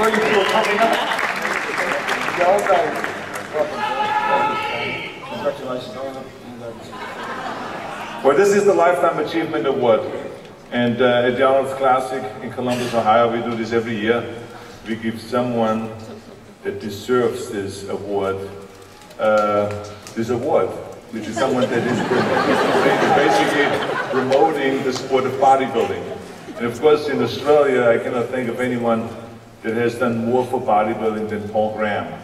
Coming up. Congratulations. Well, this is the Lifetime Achievement Award. And uh, at the Arnold's Classic in Columbus, Ohio, we do this every year. We give someone that deserves this award, uh, this award, which is someone that is basically promoting the sport of bodybuilding. And of course, in Australia, I cannot think of anyone that has done more for bodybuilding than Paul Graham.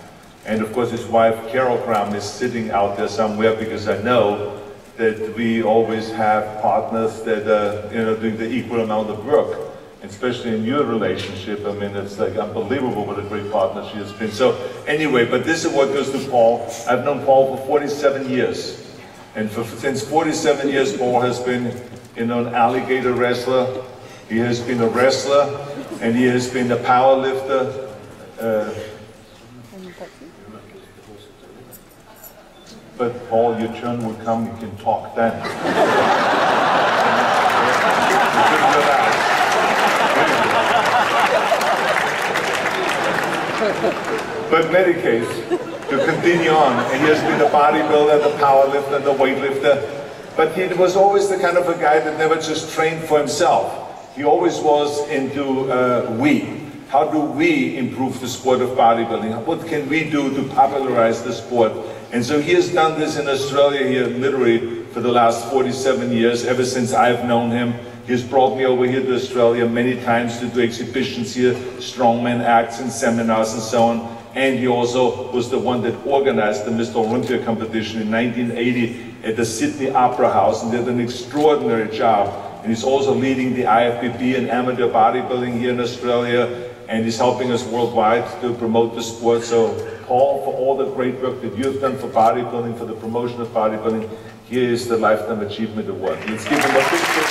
And of course, his wife, Carol Graham, is sitting out there somewhere because I know that we always have partners that are you know, doing the equal amount of work. Especially in your relationship, I mean, it's like unbelievable what a great partner she has been. So anyway, but this is what goes to Paul. I've known Paul for 47 years. And for, since 47 years, Paul has been, you know, an alligator wrestler. He has been a wrestler, and he has been a power lifter. Uh, but Paul, your turn will come, you can talk then. but in any case, to continue on, and he has been a bodybuilder, the powerlifter, the weightlifter, but he was always the kind of a guy that never just trained for himself. He always was into uh, we. How do we improve the sport of bodybuilding? What can we do to popularize the sport? And so he has done this in Australia here literally for the last 47 years, ever since I've known him. He's brought me over here to Australia many times to do exhibitions here, strongman acts and seminars and so on. And he also was the one that organized the Mr. Olympia competition in 1980 at the Sydney Opera House and did an extraordinary job. And he's also leading the IFBB and amateur bodybuilding here in Australia and he's helping us worldwide to promote the sport. So Paul, for all the great work that you've done for bodybuilding, for the promotion of bodybuilding, here is the Lifetime Achievement Award. Let's give him a big big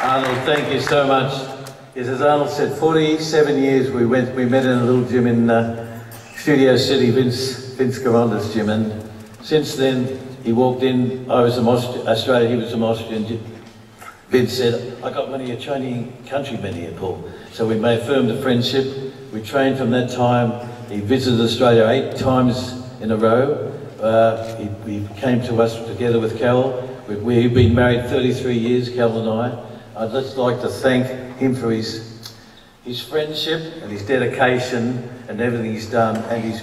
Arnold, thank you so much. Yes, as Arnold said, 47 years we went, we met in a little gym in uh, Studio City, Vince, Vince Gironda's gym, and since then he walked in, I was from Australia, he was from Austrian. Vince said, I got of your training countrymen here, Paul. So we made firm the friendship. We trained from that time. He visited Australia eight times in a row. Uh, he, he, came to us together with Carol. We, we've been married 33 years, Carol and I. I'd just like to thank him for his, his friendship and his dedication and everything he's done and his,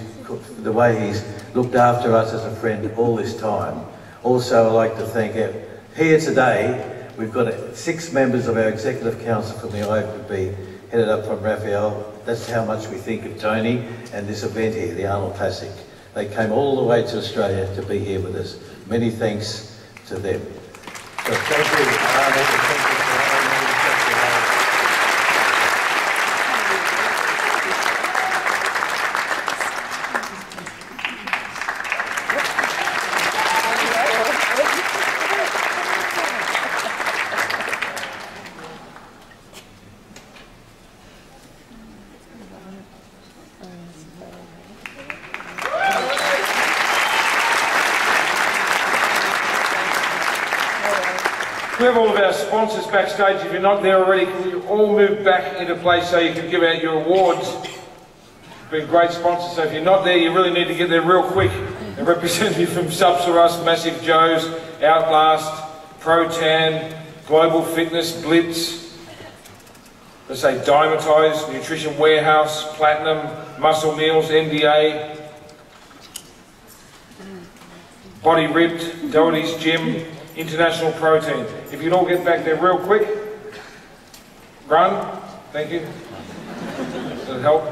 the way he's looked after us as a friend all this time. Also, I'd like to thank him. Here today, we've got six members of our Executive Council from the IFBB, headed up from Raphael. That's how much we think of Tony and this event here, the Arnold Classic. They came all the way to Australia to be here with us. Many thanks to them. So thank you, Arnold. We have all of our sponsors backstage. If you're not there already, can you all move back into place so you can give out your awards? Been great sponsors. So if you're not there, you really need to get there real quick. A representative from Subs Us, Massive Joe's, Outlast, Protan, Global Fitness, Blitz, let's say Dymatize, Nutrition Warehouse, Platinum, Muscle Meals, MDA, Body Ripped, Doherty's Gym, International Protein. If you all get back there real quick. Run. Thank you. Does it help?